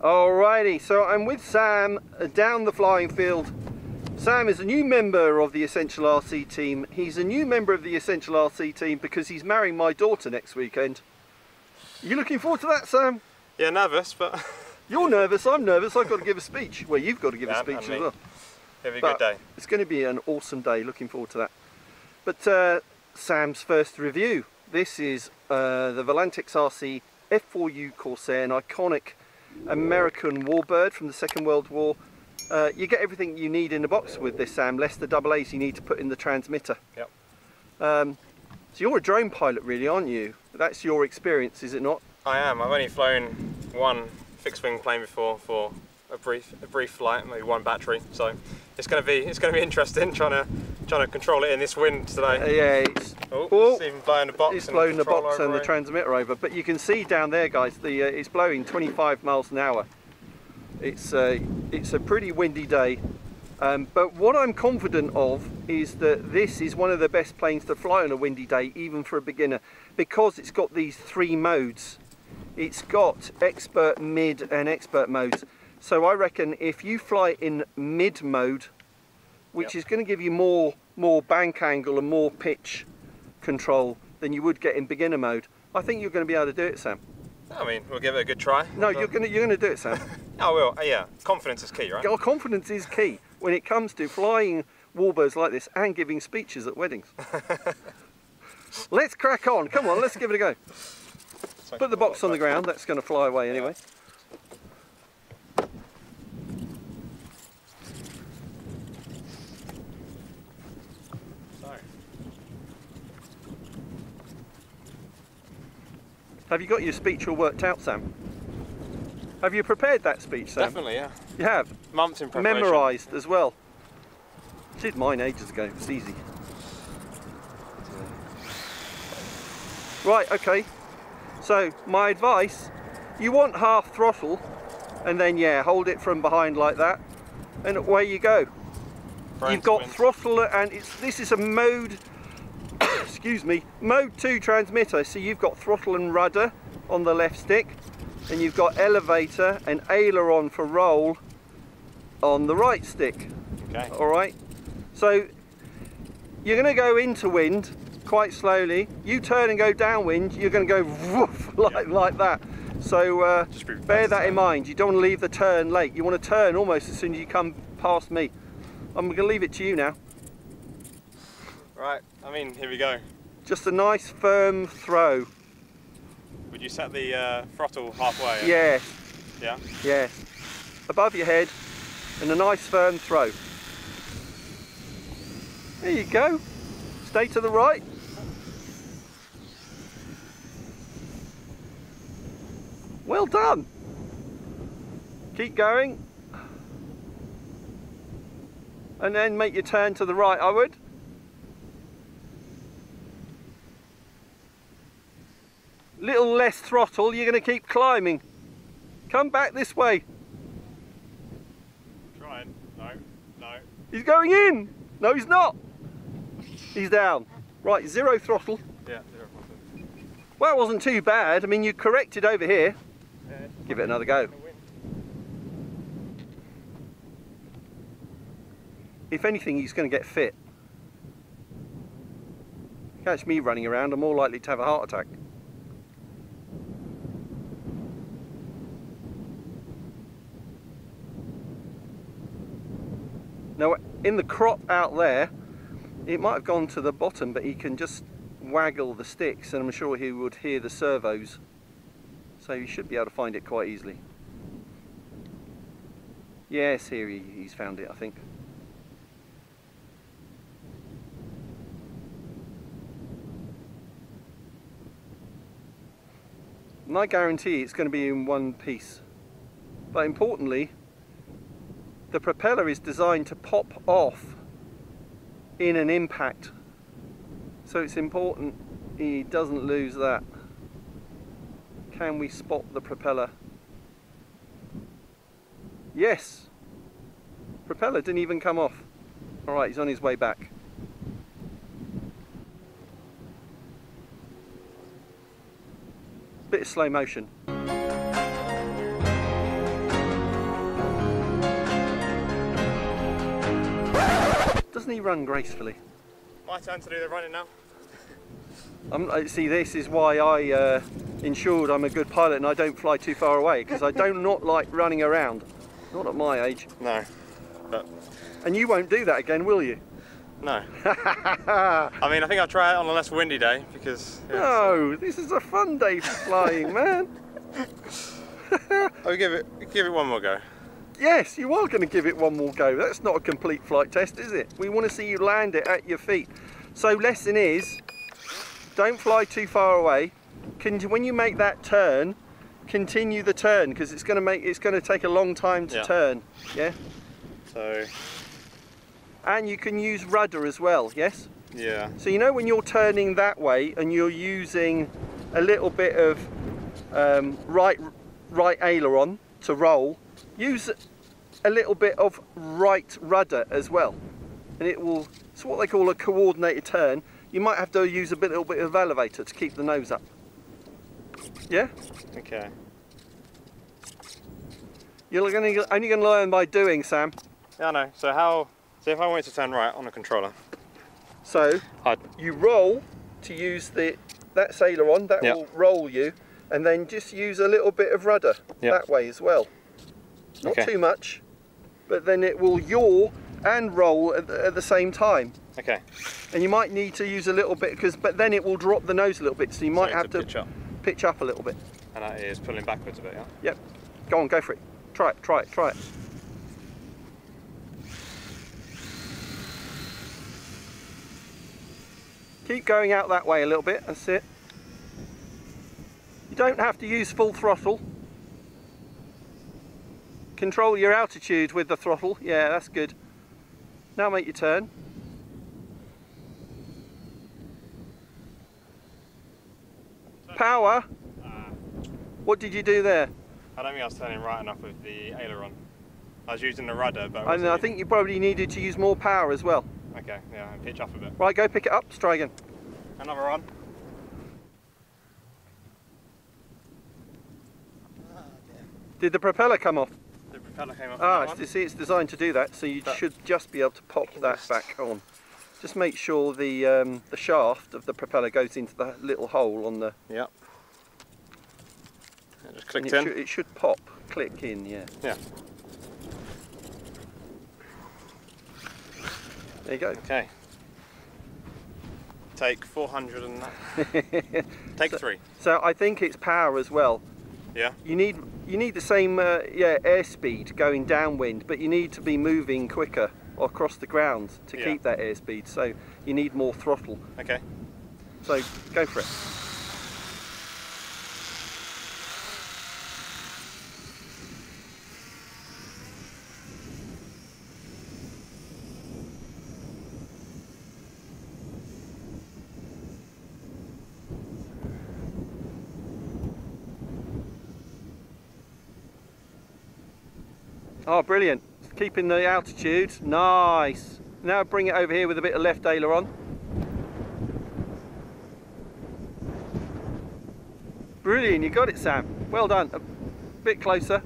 Alrighty, so I'm with Sam uh, down the flying field. Sam is a new member of the Essential RC team. He's a new member of the Essential RC team because he's marrying my daughter next weekend. You looking forward to that, Sam? Yeah, nervous, but You're nervous, I'm nervous, I've got to give a speech. Well, you've got to give Yeah, a speech as well. it'll a But good day. It's going to be an awesome day, looking forward to that. But uh, Sam's first review. This is uh, the Volantex RC F4U Corsair, an iconic American warbird from the Second World War. Uh, you get everything you need in the box with this, Sam, less the double A's you need to put in the transmitter. Yep. Um, so you're a drone pilot really, aren't you? That's your experience, is it not? I am. I've only flown one fixed wing plane before for a brief a brief flight, maybe one battery. So it's going to be it's going to be interesting trying to trying to control it in this wind Uh, today. yeah, it's, Oh, Oh, it's even blowing the box. it's and blowing the control box and the transmitter over, but you can see down there, guys, the uh, it's blowing 25 miles an hour. It's uh, it's a pretty windy day, um, but what I'm confident of is that this is one of the best planes to fly on a windy day, even for a beginner, because it's got these three modes. It's got expert, mid, and expert modes. So I reckon if you fly in mid mode, which Yep. is going to give you more more bank angle and more pitch control than you would get in beginner mode, I think you're going to be able to do it, Sam. I mean, we'll give it a good try. No, you're going to you're going to do it, Sam. I will. Uh, yeah, confidence is key, right? Your confidence is key when it comes to flying warbirds like this and giving speeches at weddings. let's crack on. Come on, let's give it a go. Put the box on the ground. That's going to fly away anyway. So, Have you got your speech all worked out, Sam? Have you prepared that speech, Sam? definitely, yeah. You have. Months in preparation. Memorised as well. Did mine ages ago. It's easy. Right, okay. So, my advice, you want half throttle, and then, yeah, hold it from behind like that, and away you go. Brain You've got twins. throttle, and it's this is a mode, excuse me, mode 2 transmitter, so you've got throttle and rudder on the left stick, and you've got elevator and aileron for roll on the right stick. Okay. all right? So you're going to go into wind quite slowly. You turn and go downwind you're going to go woof, like, Yeah. like that. So uh, bear that in mind. You don't want to leave the turn late. You want to turn almost as soon as you come past me. I'm going to leave it to you now. Right. I mean, here we go. Just a nice firm throw Would you set the uh, throttle halfway? yes Yeah. yes above your head and a nice firm throw there you go stay to the right Well done. Keep going. And then make your turn to the right, I would. Little less throttle, you're going to keep climbing. Come back this way. Trying. No. No. He's going in. No, he's not. He's down. Right, zero throttle. Yeah. Zero throttle. Well, it wasn't too bad. I mean, you corrected over here. Yeah. Give it another go. If anything, he's going to get fit. Catch me running around, I'm more likely to have a heart attack. Now, in the crop out there, it might have gone to the bottom, but he can just waggle the sticks, and I'm sure he would hear the servos. So you should be able to find it quite easily. Yes, here he, he's found it, I think. And I guarantee it's going to be in one piece. But importantly, the propeller is designed to pop off in an impact. So it's important he doesn't lose that. Can we spot the propeller? Yes. Propeller didn't even come off. Alright, he's on his way back. Bit of slow motion. He run gracefully? My turn to do the running now. I'm, see, this is why I uh, ensured I'm a good pilot and I don't fly too far away because I do not like running around. Not at my age. No, but And you won't do that again, will you? no. I mean, I think I'll try it on a less windy day because yeah, No, this is a fun day for flying, man. I'll give it give it one more go. Yes, you are going to give it one more go. That's not a complete flight test, is it? We want to see you land it at your feet. So lesson is, don't fly too far away. When you make that turn, continue the turn because it's going to make it's going to take a long time to Yeah. turn. Yeah. So And you can use rudder as well. Yes. yeah, So you know when you're turning that way and you're using a little bit of um, right right aileron to roll, use a little bit of right rudder as well, and it will. It's what they call a coordinated turn. You might have to use a bit, little bit of elevator to keep the nose up. Yeah, okay. you're gonna, only going to learn by doing, Sam. Yeah, I know. So how? So if I wanted to turn right on a controller, So I'd you roll to use the that aileron that Yep. will roll you and then just use a little bit of rudder Yep. that way as well not Okay. too much but then it will yaw and roll at the, at the same time okay. and you might need to use a little bit because but then it will drop the nose a little bit so you might So have to pitch up, pitch up a little bit and that is pulling backwards a bit. Yeah. yep go on go for it try it try it try it Keep going out that way a little bit, that's it. You don't have to use full throttle. Control your altitude with the throttle, yeah, that's good. Now make your turn. Power, Uh, what did you do there? I don't think I was turning right enough with the aileron. I was using the rudder, but And wasn't I think you probably needed to use more power as well. Okay, yeah, and pitch up a bit. Right, go pick it up, let's try again. Another run. Did the propeller come off? Propeller came off. Ah, it's, you see, it's designed to do that, so you That- should just be able to pop that just- back on. Just make sure the um, the shaft of the propeller goes into the little hole on the. Yep. It just clicked it, in. should, it should pop, click in, yeah. Yeah. There you go. Okay. Take 400 and that take So- three. So I think it's power as well. Yeah. You need you need the same uh, yeah airspeed going downwind, but you need to be moving quicker across the ground to Yeah. keep that airspeed. So you need more throttle. Okay. So go for it. Oh, brilliant. Keeping the altitude. Nice. Now bring it over here with a bit of left aileron. Brilliant, you got it, Sam. Well done. A bit closer.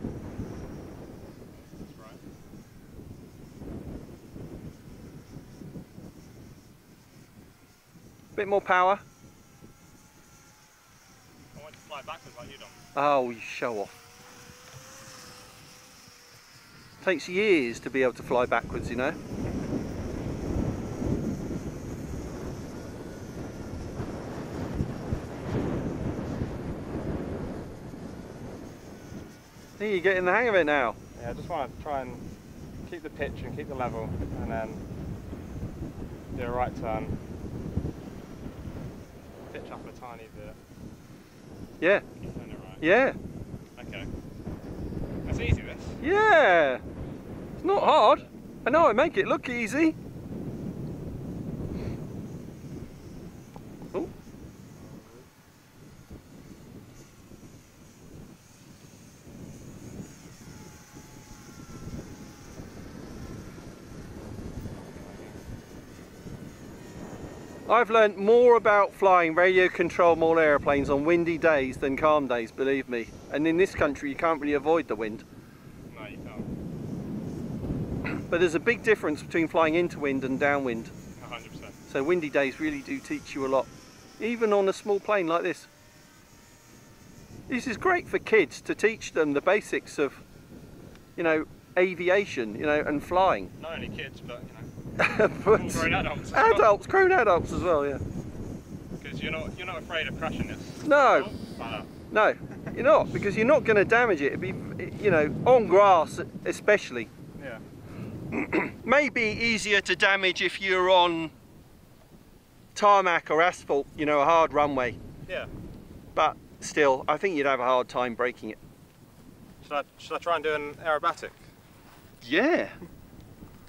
A bit more power. I want to fly backwards like you done. Oh, you show off. Takes years to be able to fly backwards, you know. I think you're getting the hang of it now. Yeah, I just want to try and keep the pitch and keep the level, and then do a right turn. Pitch up a tiny bit. Yeah, Keep turning it right. yeah, Okay. That's easy. This. yeah. Not hard. I know I make it look easy. Oh. I've learned more about flying radio controlled model airplanes on windy days than calm days, believe me. And in this country you can't really avoid the wind. No, you can't. But there's a big difference between flying into wind and downwind. 100%. So windy days really do teach you a lot, even on a small plane like this. This is great for kids to teach them the basics of, you know, aviation, you know, and flying. Not only kids, but you know, but grown adults. as well. grown adults as well, yeah. Because you're not you're not afraid of crashing this. No, Oh, no, you're not, because you're not going to damage it. It'd be, you know, on grass especially. Yeah. Maybe easier to damage if you're on tarmac or asphalt, you know, a hard runway. Yeah. But still, I think you'd have a hard time breaking it. Should I should I try and do an aerobatic? Yeah,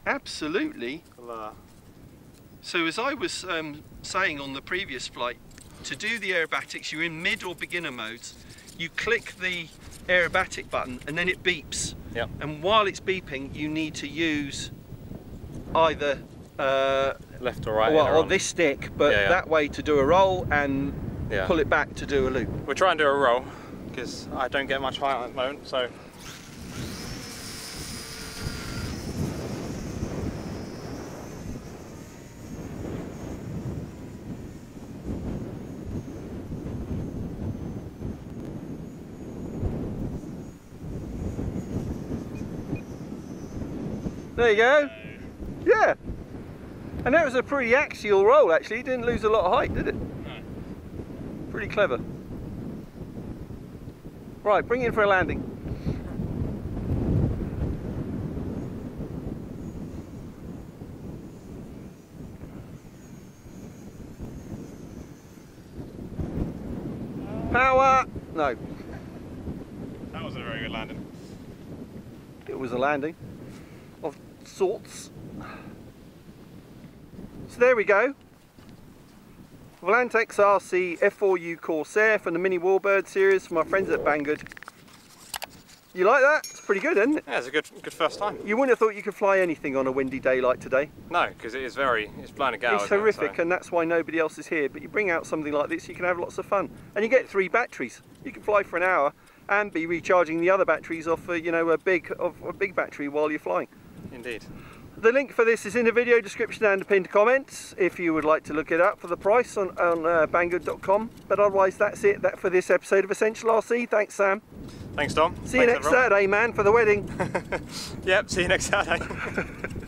absolutely. Uh, So as I was um, saying on the previous flight, to do the aerobatics, you're in mid or beginner modes. You click the aerobatic button and then it beeps. Yep. And while it's beeping, you need to use either uh, left or right. well, in or this stick, but Yeah, yeah. that way to do a roll and Yeah. pull it back to do a loop. We'll try and do a roll because I don't get much height at the moment. So There you go. Yeah. And that was a pretty axial roll actually. It didn't lose a lot of height, did it? No. Pretty clever. Right, bring it in for a landing. Power! No, that wasn't a very good landing. it was a landing of sorts. So there we go. Volantex RC F4U Corsair from the Mini Warbird series from my friends at Banggood. You like that? It's pretty good, isn't it? Yeah, it's a good good first time. You wouldn't have thought you could fly anything on a windy day like today. No, because it is very it's blowing a gale. it's isn't it? horrific So- and that's why nobody else is here. But you bring out something like this, you can have lots of fun. And you get three batteries. You can fly for an hour and be recharging the other batteries off, uh, you know, a big of a big battery while you're flying. Indeed. The link for this is in the video description and the pinned comments if you would like to look it up for the price on, on uh, banggood.com. But otherwise, that's it that for this episode of Essential RC. Thanks, Sam. Thanks, Dom. See you next everyone. Saturday, man, for the wedding. Yep. See you next Saturday.